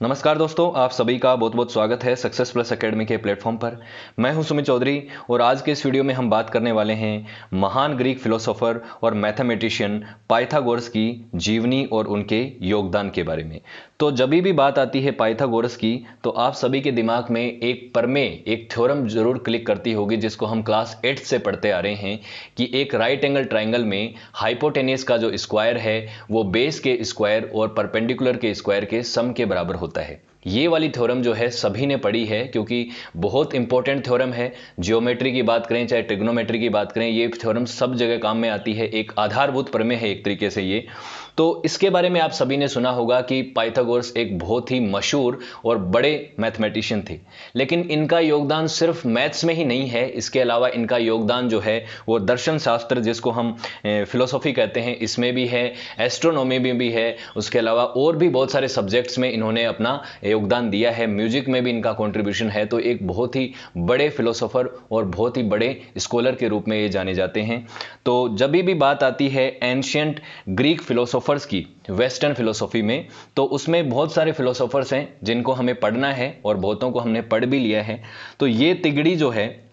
नमस्कार दोस्तों, आप सभी का बहुत बहुत स्वागत है सक्सेस प्लस एकेडमी के प्लेटफॉर्म पर। मैं हूँ सुमित चौधरी और आज के इस वीडियो में हम बात करने वाले हैं महान ग्रीक फिलोसोफर और मैथमेटिशियन पाइथागोरस की जीवनी और उनके योगदान के बारे में। तो जब भी बात आती है पाइथागोरस की तो आप सभी के दिमाग में एक परमे, एक थ्योरम ज़रूर क्लिक करती होगी, जिसको हम क्लास एट्थ से पढ़ते आ रहे हैं कि एक राइट एंगल ट्राइंगल में हाइपोटेनियस का जो स्क्वायर है, वो बेस के स्क्वायर और परपेंडिकुलर के स्क्वायर के सम के बराबर होता होता है। ये वाली थ्योरम जो है सभी ने पढ़ी है क्योंकि बहुत इंपॉर्टेंट थ्योरम है। जियोमेट्री की बात करें, चाहे ट्रिग्नोमेट्री की बात करें, ये थ्योरम सब जगह काम में आती है। एक आधारभूत प्रमेय है एक तरीके से ये। तो इसके बारे में आप सभी ने सुना होगा कि पाइथागोरस एक बहुत ही मशहूर और बड़े मैथमेटिशियन थे। लेकिन इनका योगदान सिर्फ़ मैथ्स में ही नहीं है। इसके अलावा इनका योगदान जो है, वो दर्शन शास्त्र जिसको हम फिलोसॉफी कहते हैं, इसमें भी है एस्ट्रोनॉमी में भी है। उसके अलावा और भी बहुत सारे सब्जेक्ट्स में इन्होंने अपना योगदान दिया है। म्यूज़िक में भी इनका कॉन्ट्रीब्यूशन है। तो एक बहुत ही बड़े फिलोसोफर और बहुत ही बड़े स्कॉलर के रूप में ये जाने जाते हैं। तो जब भी बात आती है एंशियंट ग्रीक फिलोसोफर फिलोसोफर्स की वेस्टर्न फिलोसॉफी में तो उसमें बहुत सारे फिलोसोफर्स हैं जिनको हमें पढ़ना है और बहुतों को हमने पढ़ भी लिया है। तो ये तिगड़ी जो है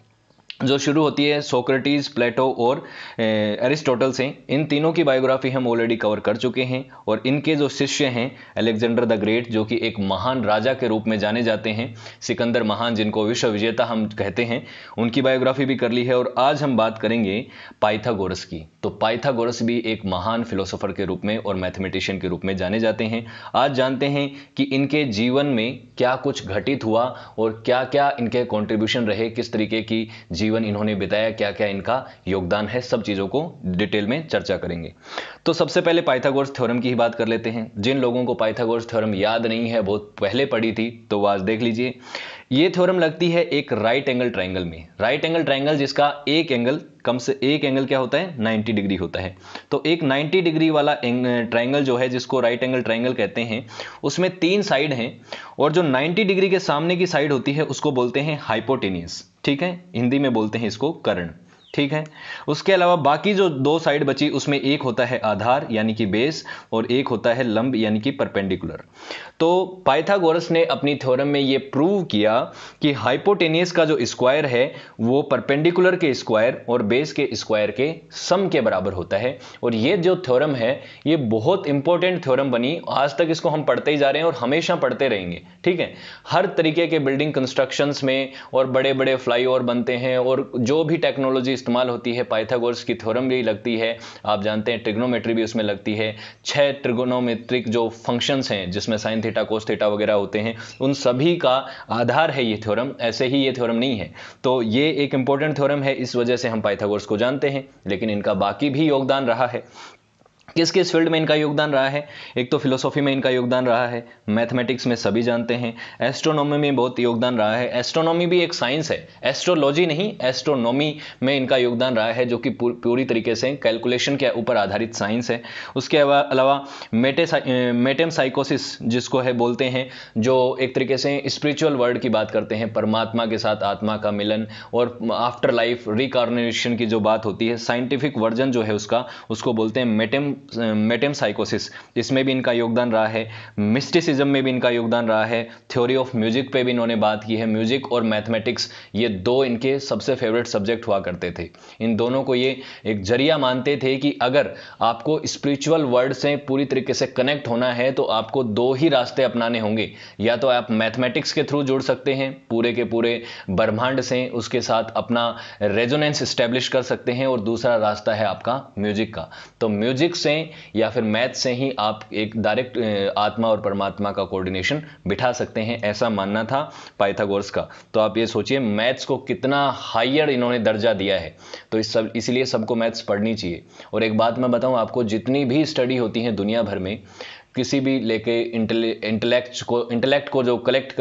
जो शुरू होती है सोक्रेटिस, प्लेटो और एरिस्टोटल से, इन तीनों की बायोग्राफी हम ऑलरेडी कवर कर चुके हैं और इनके जो शिष्य हैं, अलेक्जेंडर द ग्रेट, जो कि एक महान राजा के रूप में जाने जाते हैं, सिकंदर महान जिनको विश्व विजेता हम कहते हैं, उनकी बायोग्राफी भी कर ली है और आज हम बात करेंगे पाइथागोरस की। तो पाइथागोरस भी एक महान फिलोसोफर के रूप में और मैथमेटिशियन के रूप में जाने जाते हैं। आज जानते हैं कि इनके जीवन में क्या कुछ घटित हुआ और क्या क्या इनके कॉन्ट्रीब्यूशन रहे, किस तरीके की जीवन इन्होंने बिताया क्या क्या इनका योगदान है, सब चीज़ों को डिटेल में चर्चा करेंगे। तो सबसे पहले पाइथागोरस थ्योरम की ही बात कर लेते हैं। जिन लोगों को पाइथागोरस थ्योरम याद नहीं है, बहुत पहले पढ़ी थी तो वो आज देख लीजिए। ये थ्योरम लगती है एक राइट एंगल ट्राइंगल में। राइट एंगल ट्राइंगल जिसका एक एंगल कम से एक एंगल क्या होता है? 90 डिग्री होता है। तो एक 90 डिग्री वाला ट्राइंगल जो है, जिसको राइट एंगल ट्राइंगल कहते हैं, उसमें तीन साइड हैं और जो 90 डिग्री के सामने की साइड होती है, उसको बोलते हैं हाइपोटेनियस ठीक है? हिंदी में बोलते हैं इसको कर्ण। ठीक है। उसके अलावा बाकी जो दो साइड बची, उसमें एक होता है आधार, यानी कि बेस, और एक होता है लंब, यानी कि परपेंडिकुलर। तो पाइथागोरस ने अपनी थ्योरम में ये प्रूव किया कि हाइपोटेनियस का जो स्क्वायर है, वो परपेंडिकुलर के स्क्वायर और बेस के स्क्वायर के सम के बराबर होता है। और ये जो थ्योरम है, ये बहुत इंपॉर्टेंट थ्योरम बनी। आज तक इसको हम पढ़ते ही जा रहे हैं और हमेशा पढ़ते रहेंगे, ठीक है? हर तरीके के बिल्डिंग कंस्ट्रक्शन में और बड़े बड़े फ्लाई बनते हैं और जो भी टेक्नोलॉजी इस्तेमाल होती है, पाइथागोरस की थ्योरम भी लगती है, आप जानते हैं ट्रिग्नोमेट्री भी उसमें लगती है। छह ट्रिग्नोमेट्रिक जो फ़ंक्शंस हैं, जिसमें साइन थीटा कोस थीटा वगैरह होते हैं, उन सभी का आधार है ये थ्योरम, ऐसे ही ये थ्योरम नहीं है। तो ये एक इंपॉर्टेंट थ्योरम है, इस वजह से हम पाइथागोरस को जानते हैं, लेकिन इनका बाकी भी योगदान रहा है। किस किस फ़ील्ड में इनका योगदान रहा है? एक तो फिलोसॉफी में इनका योगदान रहा है, मैथमेटिक्स में सभी जानते हैं, एस्ट्रोनॉमी में बहुत योगदान रहा है। एस्ट्रोनॉमी भी एक साइंस है, एस्ट्रोलॉजी नहीं, एस्ट्रोनॉमी में इनका योगदान रहा है जो कि पूरी तरीके से कैलकुलेशन के ऊपर आधारित साइंस है। उसके अलावा मेटे मेटेम साइकोसिस जिसको है बोलते हैं, जो एक तरीके से स्पिरिचुअल वर्ल्ड की बात करते हैं, परमात्मा के साथ आत्मा का मिलन और आफ्टर लाइफ रिकॉर्नेशन की जो बात होती है, साइंटिफिक वर्जन जो है उसका, उसको बोलते हैं मेटेम मेटेम साइकोसिस इसमें भी इनका योगदान रहा है। मिस्टिसिज्म में भी इनका योगदान रहा है। थ्योरी ऑफ़ म्यूज़िक पे भी इन्होंने बात की है। म्यूज़िक और मैथमेटिक्स, ये दो इनके सबसे फेवरेट सब्जेक्ट हुआ करते थे। इन दोनों को ये एक ज़रिया मानते थे कि अगर आपको स्पिरिचुअल वर्ल्ड से पूरी तरीके से कनेक्ट होना है तो आपको दो ही रास्ते अपनाने होंगे। या तो आप मैथमेटिक्स के थ्रू जुड़ सकते हैं, पूरे के पूरे ब्रह्मांड से उसके साथ अपना रेजोनेंस स्टैब्लिश कर सकते हैं, और दूसरा रास्ता है आपका म्यूज़िक का। तो म्यूज़िक से से या फिर मैथ से ही आप एक डायरेक्ट आत्मा और परमात्मा का कोऑर्डिनेशन बिठा सकते हैं, ऐसा मानना था पाइथागोरस का। तो आप ये सोचिए, मैथ्स को कितना हाइयर इन्होंने दर्जा दिया है। तो इस सब, इसलिए सबको मैथ्स पढ़नी चाहिए। और एक बात मैं बताऊँ, आपको जितनी भी स्टडी होती है दुनिया भर में, किसी भी लेके इंटेलेक्ट को इंटेलेक्ट को जो कलेक्ट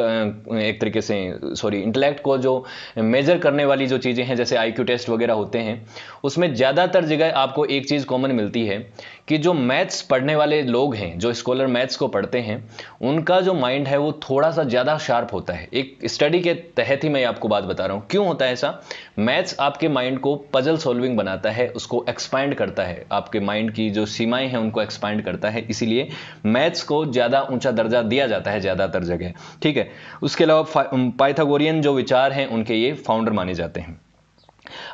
एक तरीके से सॉरी इंटेलेक्ट को जो मेजर करने वाली जो चीज़ें हैं, जैसे आईक्यू टेस्ट वगैरह होते हैं, उसमें ज़्यादातर जगह आपको एक चीज़ कॉमन मिलती है कि जो मैथ्स पढ़ने वाले लोग हैं, जो स्कॉलर मैथ्स को पढ़ते हैं, उनका जो माइंड है वो थोड़ा सा ज़्यादा शार्प होता है। एक स्टडी के तहत ही मैं आपको बात बता रहा हूँ। क्यों होता है ऐसा? मैथ्स आपके माइंड को पजल सॉल्विंग बनाता है, उसको एक्सपैंड करता है। आपके माइंड की जो सीमाएँ हैं, उनको एक्सपैंड करता है। इसीलिए मैथ्स को ज़्यादा ऊँचा दर्जा दिया जाता है ज़्यादातर जगह। ठीक है? उसके अलावा पाइथागोरियन जो विचार हैं, उनके ये फाउंडर माने जाते हैं।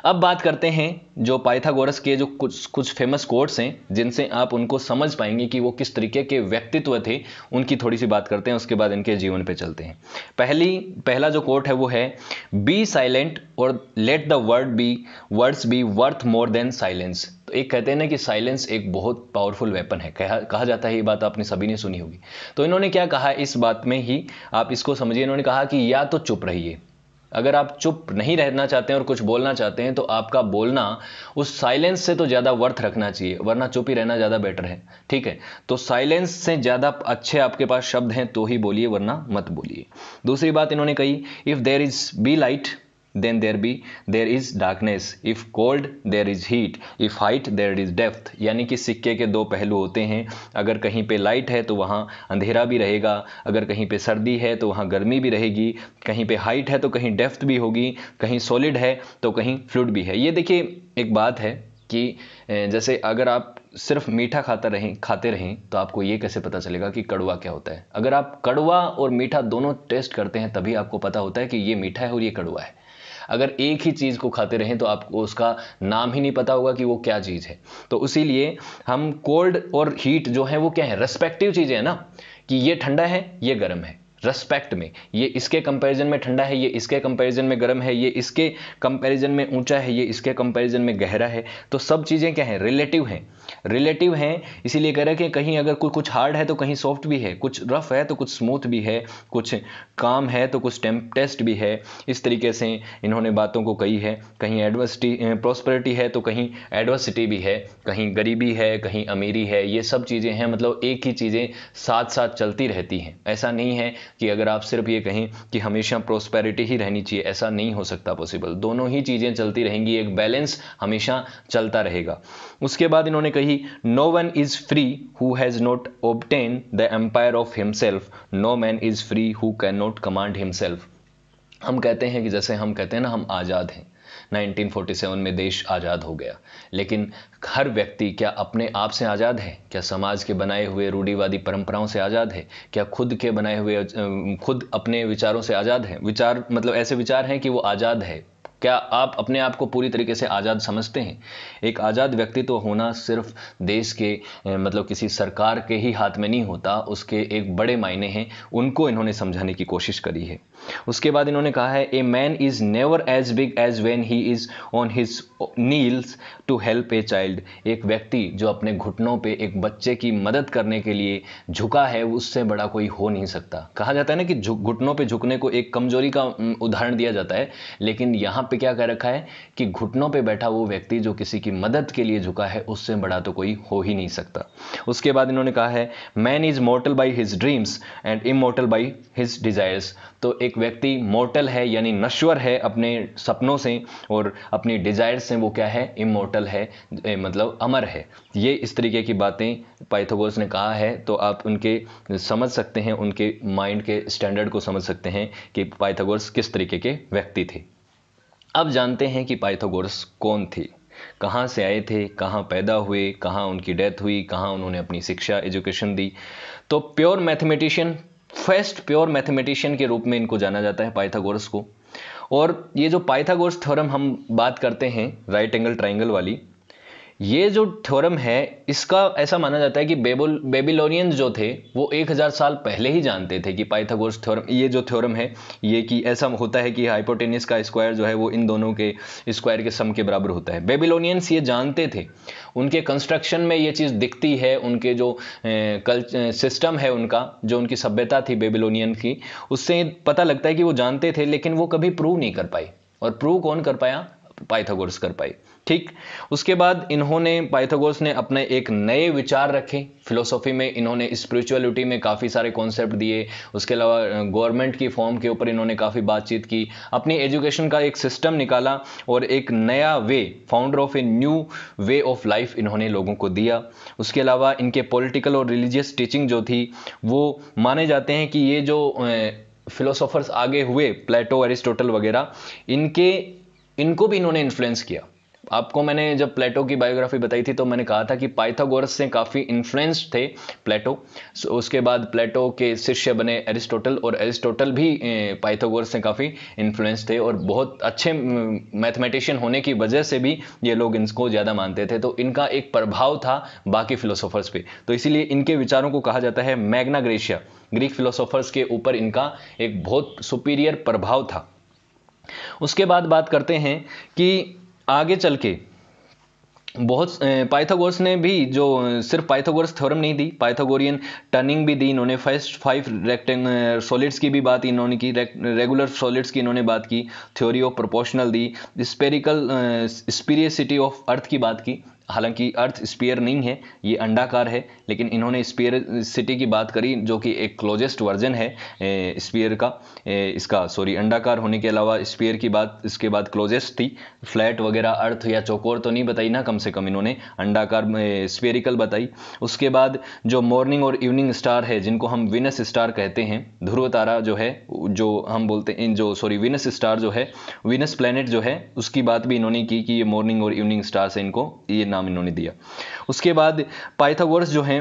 अब बात करते हैं जो पाइथागोरस के जो कुछ कुछ फ़ेमस कोट्स हैं, जिनसे आप उनको समझ पाएँगे कि वो किस तरीके के व्यक्तित्व थे, उनकी थोड़ी सी बात करते हैं, उसके बाद इनके जीवन पे चलते हैं। पहली, पहला जो कोट है वो है बी साइलेंट और let the word be words be worth more than silence तो एक कहते हैं ना कि साइलेंस एक बहुत पावरफुल वेपन है। कहा कहा जाता है ये बात आपने सभी ने सुनी होगी। तो इन्होंने क्या कहा इस बात में ही, आप इसको समझिए, इन्होंने कहा कि या तो चुप रहिए। अगर आप चुप नहीं रहना चाहते हैं और कुछ बोलना चाहते हैं तो आपका बोलना उस साइलेंस से तो ज़्यादा वर्थ रखना चाहिए, वरना चुप ही रहना ज़्यादा बेटर है। ठीक है? तो साइलेंस से ज़्यादा अच्छे आपके पास शब्द हैं तो ही बोलिए, वरना मत बोलिए। दूसरी बात इन्होंने कही if there is be light then there be, there is darkness. If cold, there is heat. If height, there is depth. यानी कि सिक्के के दो पहलू होते हैं। अगर कहीं पे लाइट है तो वहाँ अंधेरा भी रहेगा। अगर कहीं पे सर्दी है तो वहाँ गर्मी भी रहेगी। कहीं पे हाइट है तो कहीं डेप्थ भी होगी। कहीं सॉलिड है तो कहीं फ्लूड भी है। ये देखिए, एक बात है कि जैसे अगर आप सिर्फ़ मीठा खाता रहें, खाते रहें तो आपको ये कैसे पता चलेगा कि कड़वा क्या होता है? अगर आप कड़वा और मीठा दोनों टेस्ट करते हैं, तभी आपको पता होता है कि ये मीठा है और ये कड़वा है। अगर एक ही चीज़ को खाते रहें तो आपको उसका नाम ही नहीं पता होगा कि वो क्या चीज़ है। तो इसीलिए हम कोल्ड और हीट जो है, वो क्या है? रेस्पेक्टिव चीज़ें हैं ना? कि ये ठंडा है, ये गर्म है। रेस्पेक्ट में ये इसके कंपैरिजन में ठंडा है, ये इसके कंपैरिजन में गर्म है, ये इसके कंपैरिजन में ऊँचा है, ये इसके कंपैरिजन में गहरा है। तो सब चीज़ें क्या हैं? रिलेटिव हैं। रिलेटिव हैं, इसीलिए कह रहे हैं कि कहीं अगर कोई कुछ हार्ड है तो कहीं सॉफ्ट भी है, कुछ रफ है तो कुछ स्मूथ भी है, कुछ काम है तो कुछ टेम्प टेस्ट भी है। इस तरीके से इन्होंने बातों को कही है। कहीं एडवर्सिटी प्रोस्पेरिटी है तो कहीं एडवर्सिटी भी है, कहीं गरीबी है, कहीं अमीरी है। ये सब चीज़ें हैं मतलब एक ही चीज़ें साथ साथ चलती रहती हैं। ऐसा नहीं है कि अगर आप सिर्फ़ ये कहें कि हमेशा प्रोस्पेरिटी ही रहनी चाहिए, ऐसा नहीं हो सकता पॉसिबल दोनों ही चीज़ें चलती रहेंगी, एक बैलेंस हमेशा चलता रहेगा। उसके बाद इन्होंने कही no one is free who has not obtain the empire of himself no man is free who can not command himself हम कहते हैं कि जैसे हम कहते हैं ना, हम आज़ाद हैं। 1947 में देश आज़ाद हो गया। लेकिन हर व्यक्ति क्या अपने आप से आज़ाद है? क्या समाज के बनाए हुए रूढ़ीवादी परंपराओं से आज़ाद है? क्या खुद के बनाए हुए खुद अपने विचारों से आज़ाद है? विचार मतलब ऐसे विचार हैं कि वो आज़ाद है। क्या आप अपने आप को पूरी तरीके से आज़ाद समझते हैं? एक आज़ाद व्यक्ति तो होना सिर्फ़ देश के मतलब किसी सरकार के ही हाथ में नहीं होता, उसके एक बड़े मायने हैं, उनको इन्होंने समझाने की कोशिश करी है। उसके बाद इन्होंने कहा है, a man is never as big as when he is on his knees to help a child. एक व्यक्ति जो अपने घुटनों पे एक बच्चे की मदद करने के लिए झुका है, उससे बड़ा कोई हो नहीं सकता। कहा जाता है ना कि घुटनों पे झुकने को एक कमज़ोरी का उदाहरण दिया जाता है, लेकिन यहाँ क्या कह रखा है कि घुटनों पे बैठा वो व्यक्ति जो किसी की मदद के लिए झुका है, उससे बड़ा तो कोई हो ही नहीं सकता। उसके बाद इन्होंने कहा है man is mortal by his dreams and immortal by his desires तो एक व्यक्ति मोर्टल है, यानी नश्वर है अपने सपनों से और अपनी डिज़ायर से वो क्या है? इमोर्टल है मतलब अमर है। ये इस तरीके की बातें पाइथागोरस ने कहा है तो आप उनके समझ सकते हैं, उनके माइंड के स्टैंडर्ड को समझ सकते हैं कि पाइथागोरस किस तरीके के व्यक्ति थे। अब जानते हैं कि पाइथागोरस कौन थे। कहाँ से आए थे, कहाँ पैदा हुए, कहाँ उनकी डेथ हुई, कहाँ उन्होंने अपनी शिक्षा, एजुकेशन दी। तो pure mathematician, first pure mathematician के रूप में इनको जाना जाता है पाइथागोरस को। और ये जो पाइथागोरस थ्योरम हम बात करते हैं, राइट एंगल ट्राइंगल वाली ये जो थ्योरम है, इसका ऐसा माना जाता है कि बेबुल बेबीलोनियंस जो थे, वो 1000 साल पहले ही जानते थे कि पाइथागोरस थ्योरम, ये जो थ्योरम है, ये कि ऐसा होता है कि हाइपोटेनिस का स्क्वायर जो है, वो इन दोनों के स्क्वायर के सम के बराबर होता है। बेबीलोनियंस ये जानते थे। उनके कंस्ट्रक्शन में ये चीज़ दिखती है, उनके जो कल सिस्टम है उनका, जो उनकी सभ्यता थी बेबीलोनियन की, उससे पता लगता है कि वो जानते थे, लेकिन वो कभी प्रूव नहीं कर पाई और प्रूव कौन कर पाया? पाइथागोरस कर पाई ठीक। उसके बाद इन्होंने, पाइथागोरस ने अपने एक नए विचार रखे। फिलोसॉफी में इन्होंने, स्पिरिचुअलिटी में काफ़ी सारे कॉन्सेप्ट दिए। उसके अलावा गवर्नमेंट की फॉर्म के ऊपर इन्होंने काफ़ी बातचीत की। अपनी एजुकेशन का एक सिस्टम निकाला और एक नया way founder of a new way of life इन्होंने लोगों को दिया। उसके अलावा इनके पॉलिटिकल और रिलीजियस टीचिंग जो थी, वो माने जाते हैं कि ये जो फिलोसोफर्स आगे हुए प्लेटो एरिस्टोटल वगैरह, इनके, इनको भी इन्होंने इन्फ्लुएंस किया। आपको मैंने जब प्लेटो की बायोग्राफी बताई थी तो मैंने कहा था कि पाइथागोरस से काफ़ी इन्फ्लुएंस्ड थे प्लेटो उसके बाद प्लेटो के शिष्य बने एरिस्टोटल और एरिस्टोटल भी पाइथागोरस से काफ़ी इन्फ्लुएंस थे और बहुत अच्छे मैथमेटिशियन होने की वजह से भी ये लोग इनको ज़्यादा मानते थे। तो इनका एक प्रभाव था बाकी फिलोसोफर्स पे। तो इसीलिए इनके विचारों को कहा जाता है मैग्ना ग्रेशिया ग्रीक फिलोसोफर्स के ऊपर इनका एक बहुत सुपीरियर प्रभाव था। उसके बाद बात करते हैं कि आगे चल के, बहुत पाइथागोरस ने भी जो सिर्फ़ पाइथागोरस थ्योरम नहीं दी, पाइथागोरियन टर्निंग भी दी इन्होंने, फ़र्स्ट फाइव रेक्टेंग सॉलिड्स की भी बात इन्होंने की रेगुलर सॉलिड्स की इन्होंने बात की theory of proportional the spherical sphericity of earth की बात की। हालाँकि अर्थ स्पीयर नहीं है ये अंडाकार है लेकिन इन्होंने स्पीयर सिटी की बात करी जो कि एक क्लोजेस्ट वर्जन है स्पीयर का ए, इसका सॉरी अंडाकार होने के अलावा स्पीयर की बात इसके बाद क्लोजेस्ट थी। फ्लैट वगैरह अर्थ या चौकोर तो नहीं बताई ना कम से कम इन्होंने अंडाकार स्पेरिकल बताई। उसके बाद जो मॉर्निंग और इवनिंग स्टार है जिनको हम विनस स्टार कहते हैं ध्रुव तारा जो है जो हम बोलते हैं जो सॉरी विनस स्टार जो है विनस प्लैनेट जो है उसकी बात भी इन्होंने की कि ये मॉर्निंग और इवनिंग स्टार से इनको ये नाम इन्होंने दिया। उसके बाद पाइथागोरस जो हैं,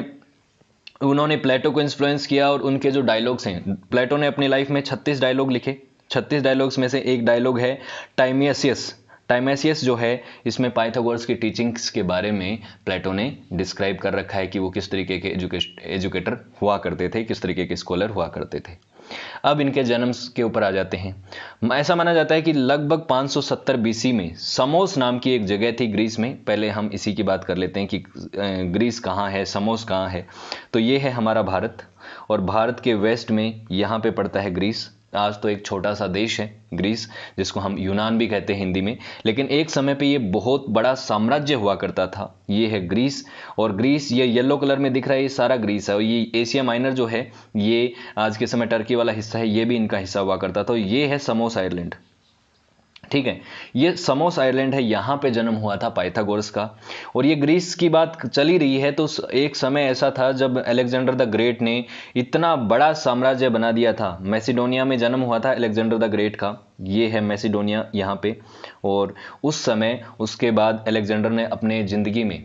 उन्होंने प्लेटो को इन्फ्लुएंस किया और उनके जो डायलॉग्स हैं, प्लेटो ने अपनी लाइफ में 36 डायलॉग लिखे। 36 डायलॉग्स में से एक डायलॉग है टाइमियसियस टाइमेसियस जो है, इसमें पाइथागोरस की टीचिंग्स के बारे में प्लेटो ने डिस्क्राइब कर रखा है कि वो किस तरीके के एजुकेटर हुआ करते थे, किस तरीके के स्कॉलर हुआ करते थे। अब इनके जन्म के ऊपर आ जाते हैं। ऐसा माना जाता है कि लगभग 570 बीसी में समोस नाम की एक जगह थी ग्रीस में। पहले हम इसी की बात कर लेते हैं कि ग्रीस कहाँ है, समोस कहाँ है। तो ये है हमारा भारत और भारत के वेस्ट में यहाँ पे पड़ता है ग्रीस। आज तो एक छोटा सा देश है, ग्रीस, जिसको हम यूनान भी कहते हैं हिंदी में। लेकिन एक समय पे ये बहुत बड़ा साम्राज्य हुआ करता था। ये है ग्रीस, और ग्रीस ये येलो कलर में दिख रहा है, ये सारा ग्रीस है। और ये एशिया माइनर जो है, ये आज के समय टर्की वाला हिस्सा है, ये भी इनका हिस्सा हुआ करता था। ये है समोस आयरलैंड ठीक है, ये समोस आइलैंड है, यहाँ पे जन्म हुआ था पाइथागोरस का। और ये ग्रीस की बात चली रही है तो एक समय ऐसा था जब अलेक्जेंडर द ग्रेट ने इतना बड़ा साम्राज्य बना दिया था। मैसिडोनिया में जन्म हुआ था अलेक्जेंडर द ग्रेट का। ये है मैसिडोनिया यहाँ पे। और उस समय, उसके बाद अलेक्जेंडर ने अपने ज़िंदगी में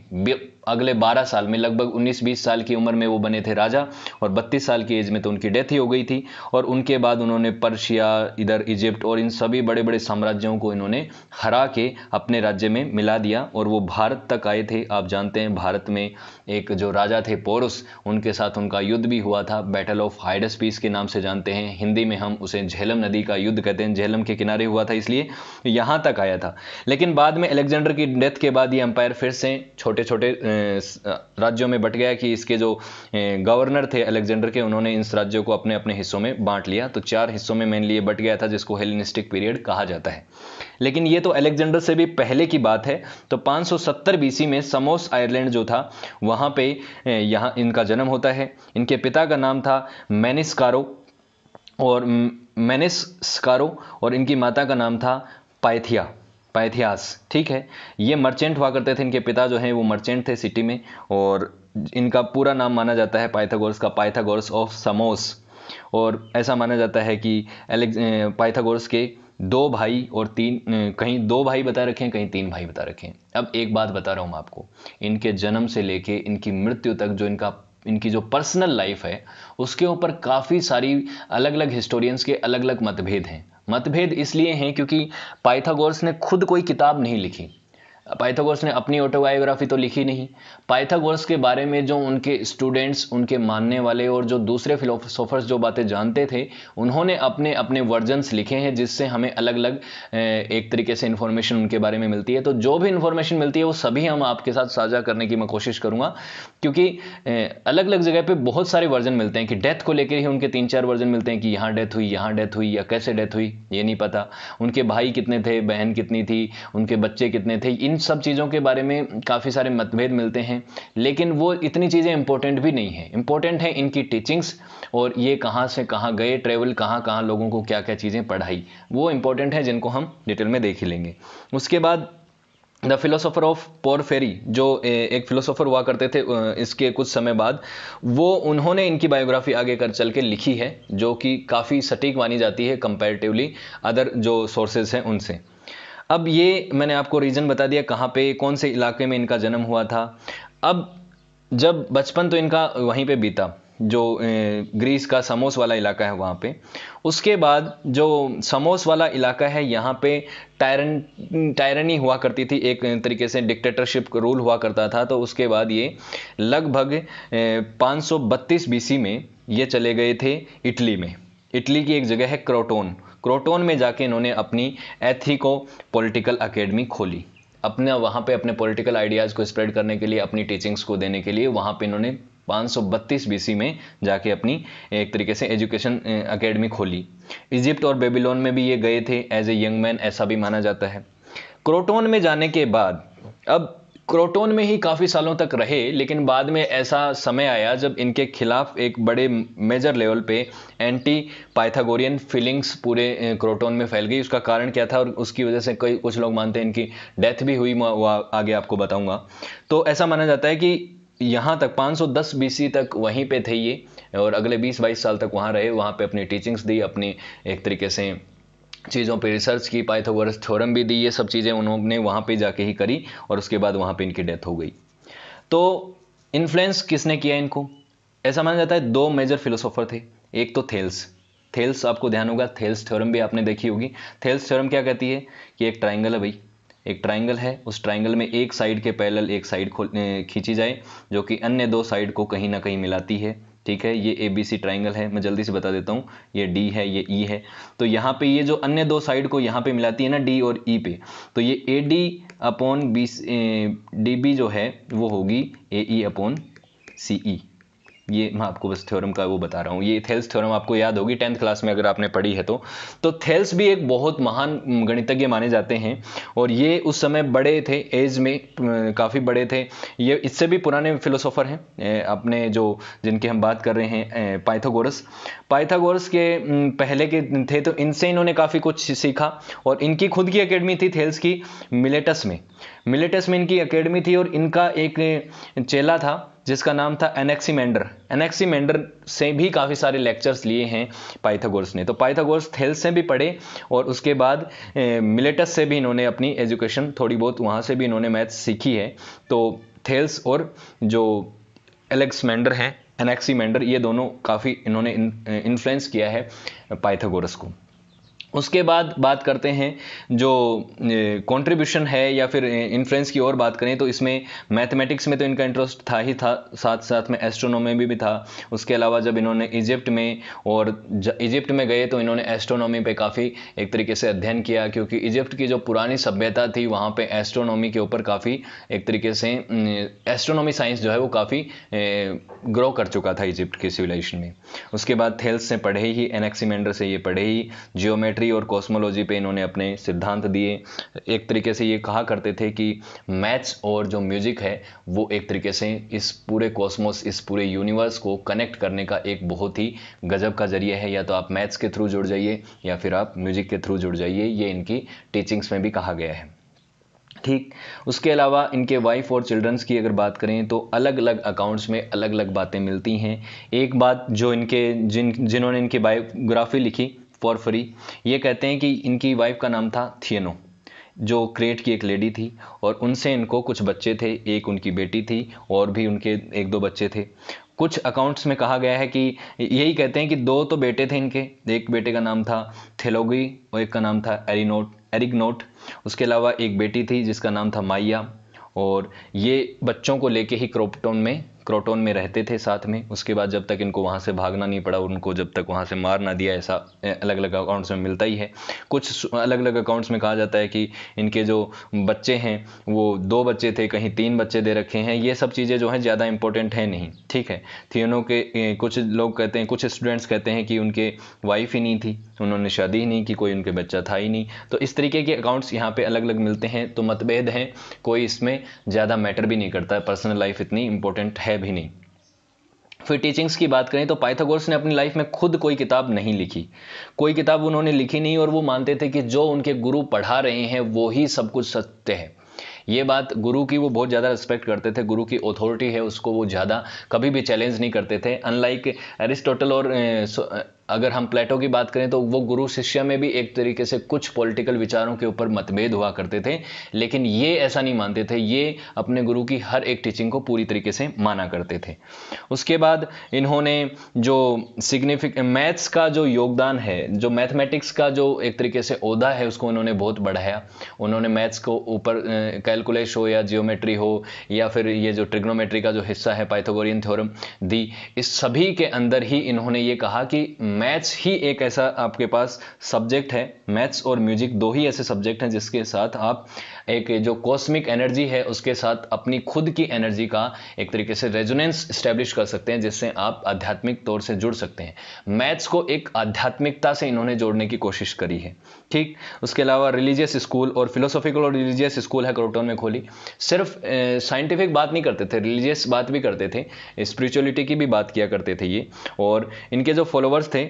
अगले 12 साल में, लगभग 19-20 साल की उम्र में वो बने थे राजा, और 32 साल की एज में तो उनकी डेथ ही हो गई थी। और उनके बाद उन्होंने पर्शिया, इधर इजिप्ट और इन सभी बड़े बड़े साम्राज्यों को इन्होंने हरा के अपने राज्य में मिला दिया। और वो भारत तक आए थे। आप जानते हैं, भारत में एक जो राजा थे, पोरुस, उनके साथ उनका युद्ध भी हुआ था। बैटल ऑफ़ हाइडस पीस के नाम से जानते हैं। हिंदी में हम उसे झेलम नदी का युद्ध कहते हैं। झेलम के किनारे हुआ था, इसलिए यहाँ तक आया था। लेकिन बाद में अलेक्जेंडर की डेथ के बाद ये अंपायर फिर से छोटे छोटे राज्यों में बट गया कि इसके जो गवर्नर थे अलेक्जेंडर के, उन्होंने इन राज्यों को अपने अपने हिस्सों में बांट लिया। तो चार हिस्सों में मेनली ये बट गया था, जिसको हेलिनिस्टिक पीरियड कहा जाता है। लेकिन ये तो अलेक्जेंडर से भी पहले की बात है। तो 570 बीसी में समोस आयरलैंड जो था, वहाँ पे यहाँ इनका जन्म होता है। इनके पिता का नाम था मैनिस्कारो और मैनिस्कारो और इनकी माता का नाम था पाइथिया पैथियास, ठीक है? ये मर्चेंट हुआ करते थे, इनके पिता जो हैं, वो मर्चेंट थे सिटी में, और इनका पूरा नाम माना जाता है पाइथागोरस का, पाइथागोरस ऑफ़ समोस। और ऐसा माना जाता है कि पाइथागोरस के दो भाई और तीन कहीं दो भाई बता रखे हैं, कहीं तीन भाई बता रखे हैं। अब एक बात बता रहा हूँ मैं आपको। इनके जन्म से लेके इनकी मृत्यु तक जो इनका इनकी जो पर्सनल लाइफ है, उसके ऊपर काफ़ी सारी अलग अलग हिस्टोरियंस के अलग अलग मतभेद हैं। मतभेद इसलिए हैं क्योंकि पाइथागोरस ने खुद कोई किताब नहीं लिखी। पाइथागोरस ने अपनी ऑटोबायोग्राफी तो लिखी नहीं। पाइथागोरस के बारे में जो उनके स्टूडेंट्स उनके मानने वाले और जो दूसरे फिलोसोफर्स जो बातें जानते थे, उन्होंने अपने अपने वर्जन्स लिखे हैं जिससे हमें अलग अलग एक तरीके से इन्फॉर्मेशन उनके बारे में मिलती है। तो जो भी इन्फॉर्मेशन मिलती है, वो सभी हम आपके साथ साझा करने की मैं कोशिश करूँगा, क्योंकि अलग अलग जगह पर बहुत सारे वर्जन मिलते हैं कि डेथ को लेकर ही उनके तीन चार वर्जन मिलते हैं कि यहाँ डेथ हुई, यहाँ डेथ हुई या कैसे डेथ हुई, ये नहीं पता। उनके भाई कितने थे, बहन कितनी थी, उनके बच्चे कितने थे, इन सब चीज़ों के बारे में काफ़ी सारे मतभेद मिलते हैं, लेकिन वो इतनी चीज़ें इंपॉर्टेंट भी नहीं है। इंपॉर्टेंट है इनकी टीचिंग्स और ये कहाँ से कहाँ गए ट्रेवल कहाँ कहाँ लोगों को क्या क्या चीज़ें पढ़ाई, वो इंपॉर्टेंट है जिनको हम डिटेल में देख ही लेंगे। उसके बाद द फिलोसोफर ऑफ़ पोरफेरी जो एक फिलोसोफर हुआ करते थे इसके कुछ समय बाद, वो उन्होंने इनकी बायोग्राफी आगे कर चल के लिखी है, जो कि काफ़ी सटीक मानी जाती है कंपैरेटिवली अदर जो सोर्सेज हैं उनसे। अब ये मैंने आपको रीज़न बता दिया कहाँ पे, कौन से इलाके में इनका जन्म हुआ था। अब जब बचपन तो इनका वहीं पे बीता, जो ग्रीस का समोस वाला इलाका है वहाँ पे। उसके बाद जो समोस वाला इलाका है, यहाँ पे टायरन, टायरनी हुआ करती थी, एक तरीके से डिक्टेटरशिप रूल हुआ करता था। तो उसके बाद ये लगभग 532 बीसी में ये चले गए थे इटली में। इटली की एक जगह है क्रोटोन क्रोटोन में जाके इन्होंने अपनी एथिको पॉलिटिकल अकेडमी खोली। अपने, वहाँ पे अपने पॉलिटिकल आइडियाज़ को स्प्रेड करने के लिए, अपनी टीचिंग्स को देने के लिए, वहाँ पे इन्होंने 532 बीसी में जाके अपनी एक तरीके से एजुकेशन अकेडमी खोली। इजिप्ट और बेबीलोन में भी ये गए थे एज ए यंग मैन ऐसा भी माना जाता है। क्रोटोन में जाने के बाद, अब क्रोटोन में ही काफ़ी सालों तक रहे, लेकिन बाद में ऐसा समय आया जब इनके खिलाफ एक बड़े मेजर लेवल पे एंटी पाइथागोरियन फीलिंग्स पूरे क्रोटोन में फैल गई। उसका कारण क्या था और उसकी वजह से कई, कुछ लोग मानते हैं इनकी डेथ भी हुई वो आगे आपको बताऊँगा। तो ऐसा माना जाता है कि यहाँ तक 510 बीसी तक वहीं पे थे ये, और अगले 20-22 साल तक वहाँ रहे, वहाँ पे अपनी टीचिंग्स दी, अपनी एक तरीके से चीज़ों पे रिसर्च की पाइथागोरस थ्योरम भी दी, ये सब चीज़ें उन्होंने वहाँ पे जाके ही करी और उसके बाद वहाँ पे इनकी डेथ हो गई। तो इन्फ्लुएंस किसने किया इनको? ऐसा माना जाता है दो मेजर फिलोसोफर थे, एक तो थेल्स थेल्स आपको ध्यान होगा थेल्स थ्योरम भी आपने देखी होगी। थेल्स थ्योरम क्या कहती है? कि एक ट्राइंगल है भाई, एक ट्राइंगल है, उस ट्राइंगल में एक साइड के पैरेलल एक साइड खींची जाए, जो कि अन्य दो साइड को कहीं ना कहीं मिलाती है। ठीक है, ये ए बी सी ट्राइंगल है, मैं जल्दी से बता देता हूँ, ये डी है, ये ई e है। तो यहाँ पे ये जो अन्य दो साइड को यहाँ पे मिलाती है ना डी और ई e पे तो ये A D upon B D B जो है, वो होगी ए ई अपॉन सी ई ये मैं आपको बस थ्योरम का वो बता रहा हूँ। ये थेल्स थ्योरम आपको याद होगी टेंथ क्लास में अगर आपने पढ़ी है तो। तो थेल्स भी एक बहुत महान गणितज्ञ माने जाते हैं और ये उस समय बड़े थे एज में काफ़ी बड़े थे। ये इससे भी पुराने फिलोसोफर हैं अपने जो जिनकी हम बात कर रहे हैं पाइथागोरस पाइथागोरस के पहले के थे तो इनसे इन्होंने काफ़ी कुछ सीखा और इनकी खुद की अकेडमी थी थेल्स की मिलेटस में। मिलेटस में इनकी अकेडमी थी और इनका एक चेला था जिसका नाम था एनेक्सीमेंडर। एनेक्सीमेंडर से भी काफ़ी सारे लेक्चर्स लिए हैं पाइथागोरस ने। तो पाइथागोरस थेल्स से भी पढ़े और उसके बाद मिलेटस से भी इन्होंने अपनी एजुकेशन थोड़ी बहुत वहाँ से भी इन्होंने मैथ्स सीखी है। तो थेल्स और जो एलेक्समेंडर हैं, एनेक्सीमेंडर, ये दोनों काफ़ी इन्होंने इन्फ्लुएंस किया है पाइथागोरस को। उसके बाद बात करते हैं जो कंट्रीब्यूशन है या फिर इन्फ्लुएंस की और बात करें तो इसमें मैथमेटिक्स में तो इनका इंटरेस्ट था ही था साथ साथ में एस्ट्रोनॉमी भी, भी था। उसके अलावा जब इन्होंने इजिप्ट में और इजिप्ट में गए तो इन्होंने एस्ट्रोनॉमी पे काफ़ी एक तरीके से अध्ययन किया क्योंकि इजिप्ट की जो पुरानी सभ्यता थी वहाँ पर एस्ट्रोनॉमी के ऊपर काफ़ी एक तरीके से एस्ट्रोनॉमी साइंस जो है वो काफ़ी ग्रो कर चुका था इजिप्ट के सिविलाइजेशन में। उसके बाद थेल्स से पढ़े ही एनेक्सीमेंडर से ये पढ़े ही जियोमेट्री ज्योमेट्री और कॉस्मोलॉजी पे इन्होंने अपने सिद्धांत दिए। एक तरीके से ये कहा करते थे कि मैथ्स और जो म्यूज़िक है, वो एक तरीके से इस पूरे कॉस्मोस इस पूरे यूनिवर्स को कनेक्ट करने का एक बहुत ही गजब का ज़रिए है। या तो आप मैथ्स के थ्रू जुड़ जाइए, या फिर आप म्यूज़िक के थ्रू जुड़ जाइए, ये इनकी टीचिंग्स में भी कहा गया है। ठीक, उसके अलावा इनके वाइफ और चिल्ड्रंस की अगर बात करें तो अलग अलग अकाउंट्स में अलग अलग बातें मिलती हैं। एक बात जो इनके, जिन, जिन्होंने इनकी बायोग्राफी लिखी फॉर फ्री ये कहते हैं कि इनकी वाइफ का नाम था थियनो जो क्रेट की एक लेडी थी और उनसे इनको कुछ बच्चे थे, एक उनकी बेटी थी और भी उनके एक दो बच्चे थे। कुछ अकाउंट्स में कहा गया है कि यही कहते हैं कि दो तो बेटे थे इनके, एक बेटे का नाम था थेलोगी और एक का नाम था एरिनोट एरिगनोट उसके अलावा एक बेटी थी जिसका नाम था माइया और ये बच्चों को लेके ही क्रोपटोन में क्रोटोन में रहते थे साथ में। उसके बाद जब तक इनको वहाँ से भागना नहीं पड़ा, उनको जब तक वहाँ से मार ना दिया, ऐसा अलग अलग अकाउंट्स में मिलता ही है। कुछ अलग अलग अकाउंट्स में कहा जाता है कि इनके जो बच्चे हैं, वो दो बच्चे थे, कहीं तीन बच्चे दे रखे हैं, ये सब चीज़ें जो हैं ज़्यादा इंपॉर्टेंट है नहीं, ठीक है? थियोनो के कुछ लोग कहते हैं, कुछ स्टूडेंट्स कहते हैं कि उनके वाइफ ही नहीं थी, उन्होंने शादी ही नहीं की, कोई उनके बच्चा था ही नहीं। तो इस तरीके के अकाउंट्स यहाँ पे अलग अलग मिलते हैं तो मतभेद हैं, कोई इसमें ज़्यादा मैटर भी नहीं करता पर्सनल लाइफ इतनी इंपॉर्टेंट है भी नहीं। फिर टीचिंग्स की बात करें तो पाइथागोरस ने अपनी लाइफ में खुद कोई किताब नहीं लिखी। कोई किताब उन्होंने लिखी नहीं और वो मानते थे कि जो उनके गुरु पढ़ा रहे हैं, वो ही सब कुछ सत्य है। ये बात गुरु की वो बहुत ज़्यादा रिस्पेक्ट करते थे, गुरु की अथॉरिटी है उसको वो ज़्यादा कभी भी चैलेंज नहीं करते थे। अनलाइक एरिस्टोटल और अगर हम प्लेटो की बात करें तो वो गुरु शिष्य में भी एक तरीके से कुछ पॉलिटिकल विचारों के ऊपर मतभेद हुआ करते थे, लेकिन ये ऐसा नहीं मानते थे, ये अपने गुरु की हर एक टीचिंग को पूरी तरीके से माना करते थे। उसके बाद इन्होंने जो सिग्निफिक मैथ्स का जो योगदान है, जो मैथमेटिक्स का जो एक तरीके से ओदा है, उसको उन्होंने बहुत बढ़ाया। उन्होंने मैथ्स को ऊपर कैलकुलेश हो या जियोमेट्री हो, या फिर ये जो ट्रिग्नोमेट्री का जो हिस्सा है पाइथागोरियन थ्योरम दी। इस सभी के अंदर ही इन्होंने ये कहा कि मैथ्स ही एक ऐसा आपके पास सब्जेक्ट है। मैथ्स और म्यूज़िक दो ही ऐसे सब्जेक्ट हैं जिसके साथ आप एक जो कॉस्मिक एनर्जी है, उसके साथ अपनी खुद की एनर्जी का एक तरीके से रेजोनेंस स्टैब्लिश कर सकते हैं, जिससे आप आध्यात्मिक तौर से जुड़ सकते हैं। मैथ्स को एक आध्यात्मिकता से इन्होंने जोड़ने की कोशिश करी है, ठीक? उसके अलावा रिलीजियस स्कूल और फिलोसॉफिकल और रिलीजियस स्कूल है क्रोटोन में खोली। सिर्फ़ साइंटिफिक बात नहीं करते थे रिलीजियस बात भी करते थे स्पिरिचुअलिटी की भी बात किया करते थे ये। और इनके जो फॉलोअर्स थे,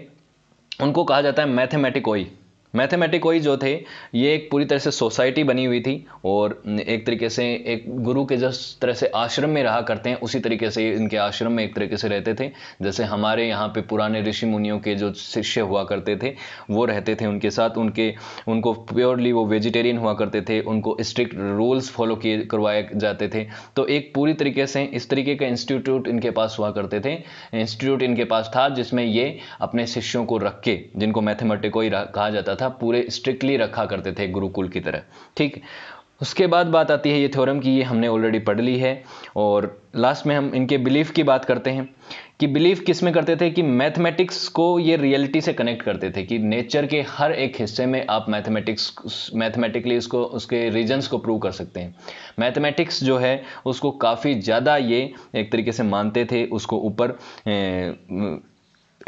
उनको कहा जाता है मैथमेटिकोई मैथमेटिकोई जो थे, ये एक पूरी तरह से सोसाइटी बनी हुई थी और एक तरीके से एक गुरु के जिस तरह से आश्रम में रहा करते हैं, उसी तरीके से इनके आश्रम में एक तरीके से रहते थे। जैसे हमारे यहाँ पे पुराने ऋषि मुनियों के जो शिष्य हुआ करते थे, वो रहते थे उनके साथ। उनके, उनको प्योरली वो वेजिटेरियन हुआ करते थे, उनको स्ट्रिक्ट रूल्स फॉलो किए, करवाए जाते थे। तो एक पूरी तरीके से इस तरीके का इंस्टीट्यूट इनके पास हुआ करते थे। इंस्टीट्यूट इनके पास था, जिसमें ये अपने शिष्यों को रख के, जिनको मैथमेटिको कहा जाता था, पूरे स्ट्रिक्टली रखा करते थे गुरुकुल की तरह। ठीक? उसके बाद बात आती है ये थ्योरम की, ये हमने ऑलरेडी पढ़ ली है। और लास्ट में हम इनके बिलीफ की बात करते हैं कि बिलीफ किसमें करते थे कि मैथमेटिक्स को ये रियलिटी से कनेक्ट करते थे कि नेचर के हर एक हिस्से में आप मैथमेटिक्स मैथमेटिकली उसको, उसके रीजन्स को प्रूव कर सकते हैं। मैथमेटिक्स जो है, उसको काफ़ी ज़्यादा ये एक तरीके से मानते थे, उसको ऊपर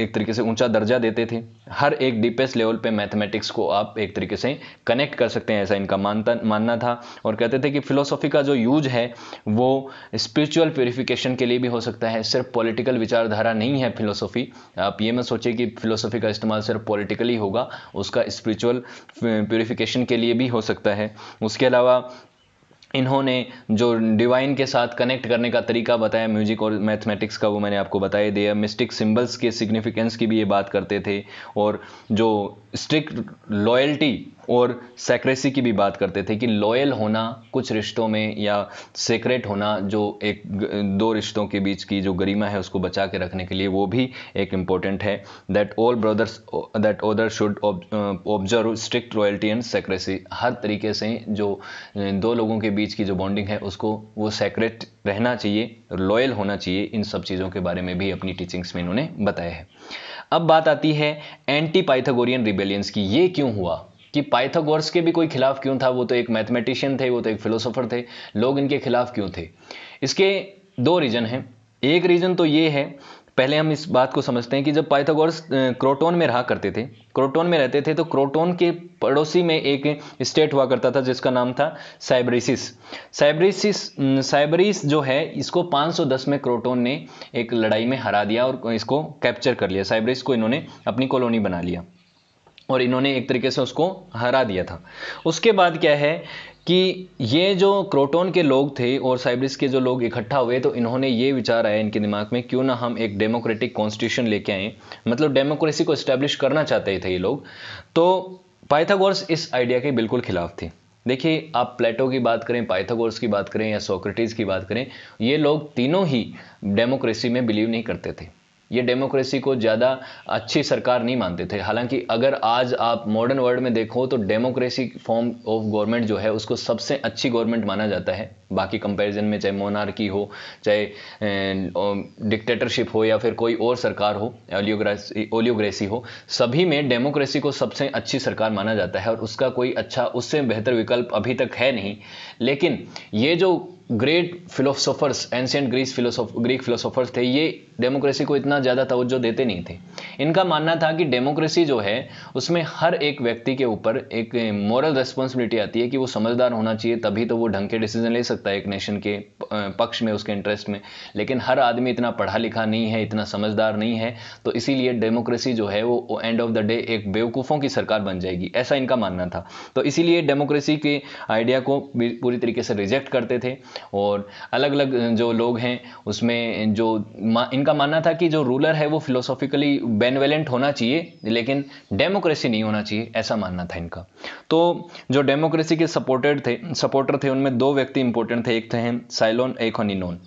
एक तरीके से ऊँचा दर्जा देते थे। हर एक डीपेस्ट लेवल पे मैथमेटिक्स को आप एक तरीके से कनेक्ट कर सकते हैं, ऐसा इनका मानता, मानना था। और कहते थे कि फिलोसॉफी का जो यूज़ है, वो स्पिरिचुअल प्योरिफिकेशन के लिए भी हो सकता है। सिर्फ़ पॉलिटिकल विचारधारा नहीं है फिलोसॉफी आप ये मत सोचिए कि फिलोसॉफी का इस्तेमाल सिर्फ़ पॉलिटिकली होगा, उसका स्पिरिचुअल प्योरिफिकेशन के लिए भी हो सकता है। उसके अलावा इन्होंने जो डिवाइन के साथ कनेक्ट करने का तरीका बताया म्यूज़िक और मैथमेटिक्स का, वो मैंने आपको बताया दिया। मिस्टिक सिंबल्स के सिग्निफिकेंस की भी ये बात करते थे और जो स्ट्रिक्ट लॉयल्टी और सेक्रेसी की भी बात करते थे कि लॉयल होना कुछ रिश्तों में या सेक्रेट होना जो एक दो रिश्तों के बीच की जो गरिमा है उसको बचा के रखने के लिए वो भी एक इम्पोर्टेंट है। That all brothers that other should observe strict royalty and secrecy हर तरीके से जो दो लोगों के बीच की जो बॉन्डिंग है उसको वो सेक्रेट रहना चाहिए लॉयल होना चाहिए, इन सब चीज़ों के बारे में भी अपनी टीचिंग्स में इन्होंने बताया है। अब बात आती है एंटी पाइथागोरियन रिबेलियंस की। ये क्यों हुआ? कि पाइथागोरस के भी कोई खिलाफ क्यों था? वो तो एक मैथमेटिशियन थे, वो तो एक फिलोसोफर थे। लोग इनके खिलाफ क्यों थे? इसके दो रीजन हैं। एक रीजन तो ये है, पहले हम इस बात को समझते हैं कि जब पाइथागोरस क्रोटोन में रहा करते थे, क्रोटोन में रहते थे तो क्रोटोन के पड़ोसी में एक स्टेट हुआ करता था, जिसका नाम था साइब्रिसिस। साइब्रिसिस साइब्रिस जो है, इसको 510 में क्रोटोन ने एक लड़ाई में हरा दिया और इसको कैप्चर कर लिया। साइब्रिस को इन्होंने अपनी कॉलोनी बना लिया। और इन्होंने एक तरीके से उसको हरा दिया था। उसके बाद क्या है कि ये जो क्रोटोन के लोग थे और साइब्रिस के जो लोग इकट्ठा हुए तो इन्होंने ये विचार आया इनके दिमाग में, क्यों ना हम एक डेमोक्रेटिक कॉन्स्टिट्यूशन लेके आए? मतलब डेमोक्रेसी को इस्टेब्लिश करना चाहते थे ये लोग। तो पाइथागोरस इस आइडिया के बिल्कुल खिलाफ थे। देखिए, आप प्लेटो की बात करें, पाइथागोरस की बात करें या सोक्रेटिस की बात करें, ये लोग तीनों ही डेमोक्रेसी में बिलीव नहीं करते थे। ये डेमोक्रेसी को ज़्यादा अच्छी सरकार नहीं मानते थे। हालाँकि अगर आज आप मॉडर्न वर्ल्ड में देखो तो डेमोक्रेसी फॉर्म ऑफ़ गवर्नमेंट जो है, उसको सबसे अच्छी गवर्नमेंट माना जाता है। बाकी कंपैरिजन में चाहे मोनार्की हो, चाहे डिक्टेटरशिप हो या फिर कोई और सरकार हो ओलियोग्रेसी ओलियोग्रेसी हो, सभी में डेमोक्रेसी को सबसे अच्छी सरकार माना जाता है और उसका कोई अच्छा उससे बेहतर विकल्प अभी तक है नहीं। लेकिन ये जो great philosophers ancient Greece फिलोसोफ Greek philosophers थे, ये डेमोक्रेसी को इतना ज़्यादा तवज्जो देते नहीं थे। इनका मानना था कि डेमोक्रेसी जो है, उसमें हर एक व्यक्ति के ऊपर एक मॉरल रिस्पॉन्सिबिलिटी आती है कि वो समझदार होना चाहिए, तभी तो वो ढंग के डिसीज़न ले सकता है एक नेशन के पक्ष में, उसके इंटरेस्ट में। लेकिन हर आदमी इतना पढ़ा लिखा नहीं है, इतना समझदार नहीं है तो इसीलिए डेमोक्रेसी जो है, वो एंड ऑफ़ द डे एक बेवकूफ़ों की सरकार बन जाएगी, ऐसा इनका मानना था। तो इसीलिए डेमोक्रेसी के आइडिया को पूरी तरीके से रिजेक्ट करते थे। और अलग अलग जो लोग हैं, उसमें, जो इनका मानना था कि जो रूलर है वो फिलोसॉफिकली बेनवेलेंट होना चाहिए, लेकिन डेमोक्रेसी नहीं होना चाहिए, ऐसा मानना था इनका। तो जो डेमोक्रेसी के सपोर्टेड थे सपोर्टर थे, उनमें दो व्यक्ति इंपॉर्टेंट थे, एक थे साइलोन एक हनीनोन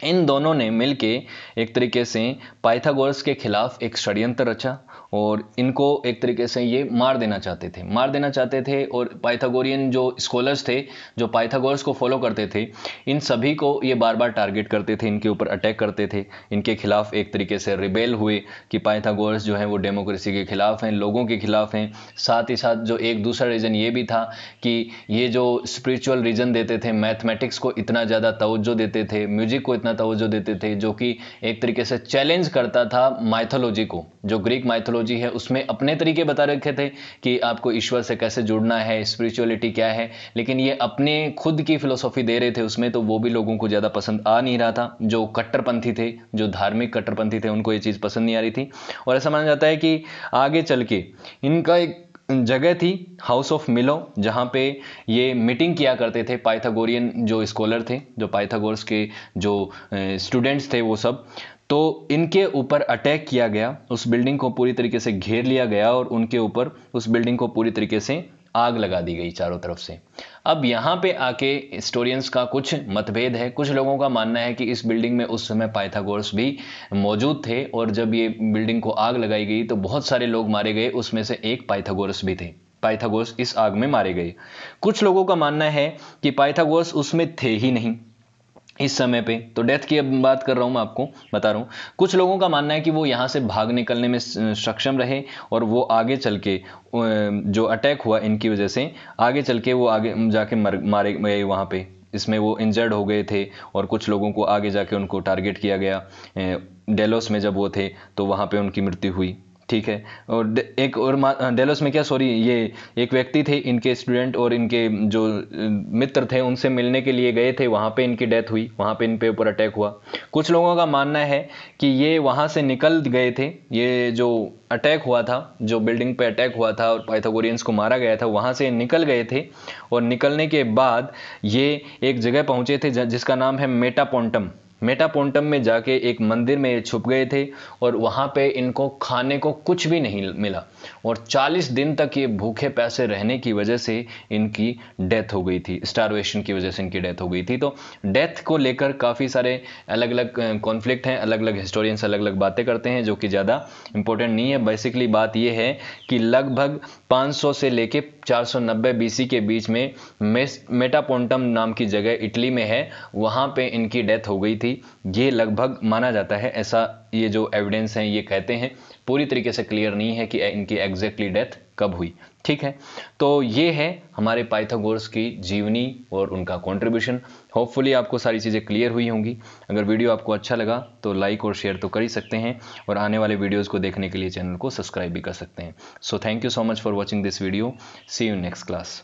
इन दोनों ने मिलके एक तरीके से पाइथागोरस के खिलाफ एक षड्यंत्र रचा और इनको एक तरीके से ये मार देना चाहते थे। मार देना चाहते थे और पाइथागोरियन जो स्कॉलर्स थे, जो पाइथागोरस को फॉलो करते थे, इन सभी को ये बार बार टारगेट करते थे, इनके ऊपर अटैक करते थे। इनके खिलाफ एक तरीके से रिबेल हुए कि पाइथागोरस जो है वो डेमोक्रेसी के खिलाफ हैं, लोगों के खिलाफ हैं। साथ ही साथ जो एक दूसरा रीज़न ये भी था कि ये जो स्पिरिचुअल रीजन देते थे मैथमेटिक्स को इतना ज़्यादा तवज्जो देते थे म्यूज़िक को इतना तवज्जो देते थे, जो कि एक तरीके से चैलेंज करता था माइथोलॉजी को। जो ग्रीक माइथोलॉजी है, उसमें अपने तरीके बता रखे थे कि आपको ईश्वर से कैसे जुड़ना है स्पिरिचुअलिटी क्या है, लेकिन ये अपने खुद की फिलोसॉफी दे रहे थे उसमें तो वो भी लोगों को ज़्यादा पसंद आ नहीं रहा था। जो कट्टरपंथी थे, जो धार्मिक कट्टरपंथी थे, उनको ये चीज़ पसंद नहीं आ रही थी। और ऐसा माना जाता है कि आगे चल के इनका एक जगह थी हाउस ऑफ़ मिलो जहाँ पे ये मीटिंग किया करते थे पाइथागोरियन जो स्कॉलर थे, जो पाइथागोरस के जो स्टूडेंट्स थे वो सब। तो इनके ऊपर अटैक किया गया, उस बिल्डिंग को पूरी तरीके से घेर लिया गया और उनके ऊपर उस बिल्डिंग को पूरी तरीके से आग लगा दी गई चारों तरफ़ से। अब यहाँ पे आके हिस्टोरियंस का कुछ मतभेद है। कुछ लोगों का मानना है कि इस बिल्डिंग में उस समय पाइथागोरस भी मौजूद थे और जब ये बिल्डिंग को आग लगाई गई तो बहुत सारे लोग मारे गए। उसमें से एक पाइथागोरस भी थे। पाइथागोरस इस आग में मारे गए। कुछ लोगों का मानना है कि पाइथागोरस उसमें थे ही नहीं। इस समय पे तो डेथ की अब बात कर रहा हूँ मैं आपको, बता रहा हूँ। कुछ लोगों का मानना है कि वो यहाँ से भाग निकलने में सक्षम रहे और वो आगे चल के जो अटैक हुआ इनकी वजह से, आगे चल के वो आगे जाके मर, मारे गए वहाँ पे। इसमें वो इंजर्ड हो गए थे और कुछ लोगों को आगे जाके उनको टारगेट किया गया। डेलोस में जब वो थे तो वहाँ पे उनकी मृत्यु हुई। ठीक है? और एक और डेलोस में क्या सॉरी ये एक व्यक्ति थे, इनके स्टूडेंट और इनके जो मित्र थे, उनसे मिलने के लिए गए थे, वहाँ पे इनकी डेथ हुई, वहाँ पे इन पे ऊपर अटैक हुआ। कुछ लोगों का मानना है कि ये वहाँ से निकल गए थे, ये जो अटैक हुआ था, जो बिल्डिंग पे अटैक हुआ था और पाइथागोरियंस को मारा गया था, वहाँ से निकल गए थे और निकलने के बाद ये एक जगह पहुँचे थे जिसका नाम है मेटापोंटम मेटापोंटम में जाके एक मंदिर में ये छुप गए थे और वहाँ पे इनको खाने को कुछ भी नहीं मिला। और 40 दिन तक ये भूखे पैसे रहने की वजह से इनकी डेथ हो गई थी, स्टारवेशन की वजह से इनकी डेथ हो गई थी। तो डेथ को लेकर काफ़ी सारे अलग अलग कॉन्फ्लिक्ट हैं अलग अलग हिस्टोरियंस अलग अलग बातें करते हैं, जो कि ज़्यादा इंपॉर्टेंट नहीं है। बेसिकली बात यह है कि लगभग 500 से लेके 490 बीसी के बीच में मेटापोंटम नाम की जगह इटली में है। वहाँ पे इनकी डेथ हो गई थी ये लगभग माना जाता है, ऐसा ये जो एविडेंस हैं, ये कहते हैं, पूरी तरीके से क्लियर नहीं है कि इनकी एग्जैक्टली डेथ कब हुई। ठीक है? तो ये है हमारे पाइथागोरस की जीवनी और उनका कंट्रीब्यूशन होपफुली आपको सारी चीज़ें क्लियर हुई होंगी। अगर वीडियो आपको अच्छा लगा तो लाइक और शेयर तो कर ही सकते हैं और आने वाले वीडियोज़ को देखने के लिए चैनल को सब्सक्राइब भी कर सकते हैं। So thank you so much for watching this video see you next class